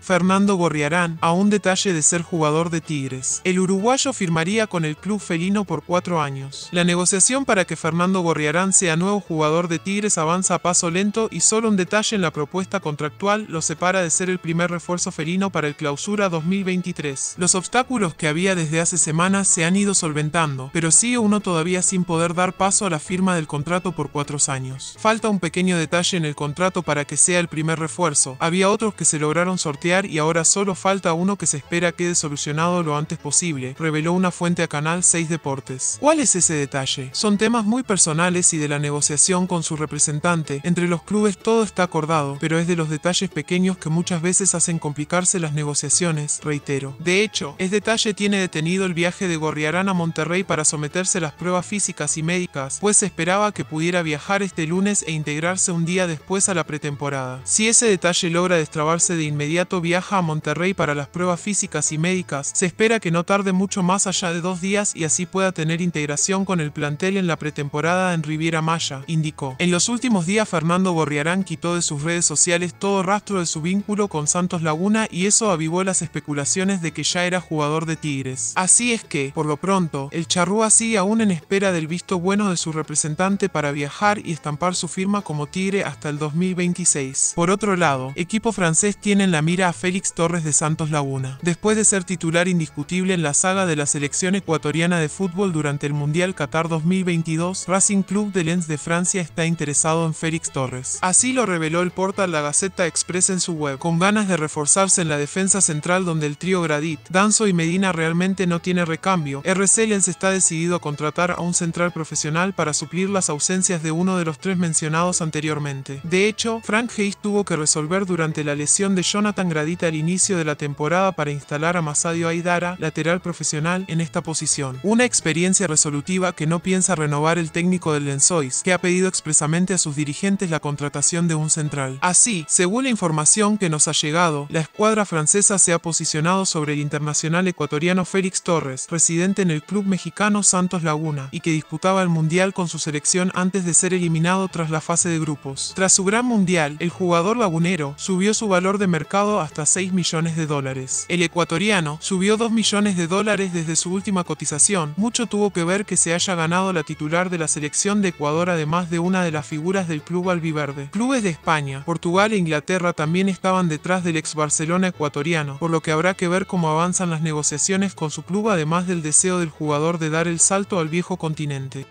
Fernando Gorriarán a un detalle de ser jugador de Tigres. El uruguayo firmaría con el club felino por cuatro años. La negociación para que Fernando Gorriarán sea nuevo jugador de Tigres avanza a paso lento y solo un detalle en la propuesta contractual lo separa de ser el primer refuerzo felino para el clausura 2023. Los obstáculos que había desde hace semanas se han ido solventando, pero sigue uno todavía sin poder dar paso a la firma del contrato por cuatro años. Falta un pequeño detalle en el contrato para que sea el primer refuerzo. Había otros que se lograron sortear y ahora solo falta uno que se espera quede solucionado lo antes posible, reveló una fuente a Canal 6 Deportes. ¿Cuál es ese detalle? Son temas muy personales y de la negociación con su representante. Entre los clubes todo está acordado, pero es de los detalles pequeños que muchas veces hacen complicarse las negociaciones, reitero. De hecho, es detalle tiene detenido el viaje de Gorriarán a Monterrey para someterse a las pruebas físicas y médicas, pues se esperaba que pudiera viajar este lunes e integrarse un día después a la pretemporada. Si ese detalle logra destrabarse de inmediato, viaja a Monterrey para las pruebas físicas y médicas, se espera que no tarde mucho más allá de dos días y así pueda tener integración con el plantel en la pretemporada en Riviera Maya, indicó. En los últimos días Fernando Borriarán quitó de sus redes sociales todo rastro de su vínculo con Santos Laguna y eso avivó las especulaciones de que ya era jugador de Tigres. Así es que, por lo pronto, el charrúa sigue aún en espera del visto bueno de su representante para viajar y estampar su firma como Tigre hasta el 2026. Por otro lado, equipo francés tiene en la mira a Félix Torres de Santos Laguna. Después de ser titular indiscutible en la saga de la selección ecuatoriana de fútbol durante el Mundial Qatar 2022, Racing Club de Lens de Francia está interesado en Félix Torres. Así lo reveló el portal La Gaceta Express en su web, con ganas de reforzarse en la defensa central donde el trío Gradit, Danzo y Medina realmente no tiene recambio. RC Lens está decidido a contratar a un central profesional para suplir las ausencias de uno de los tres mencionados anteriormente. De hecho, Frank Hayes tuvo que resolver durante la lesión de Jonathan Gradit al inicio de la temporada para instalar a Masadio Aidara, lateral profesional, en esta posición. Una experiencia resolutiva que no piensa renovar el técnico del Lensois, que ha pedido expresamente a sus dirigentes la contratación de un central. Así, según la información que nos ha llegado, la escuadra francesa se ha posicionado sobre el internacional ecuatoriano Félix Torres, residente en el club mexicano Santos Laguna, y que disputaba el Mundial con su selección antes de ser eliminado tras la fase de grupos. Tras su gran Mundial, el jugador lagunero subió su valor de mercado hasta 6 millones de dólares. El ecuatoriano subió 2 millones de dólares desde su última cotización. Mucho tuvo que ver que se haya ganado la titular de la selección de Ecuador además de una de las figuras del club albiverde. Clubes de España, Portugal e Inglaterra también estaban detrás del ex Barcelona ecuatoriano, por lo que habrá que ver cómo avanzan las negociaciones con su club además del deseo del jugador de dar el salto al viejo continente.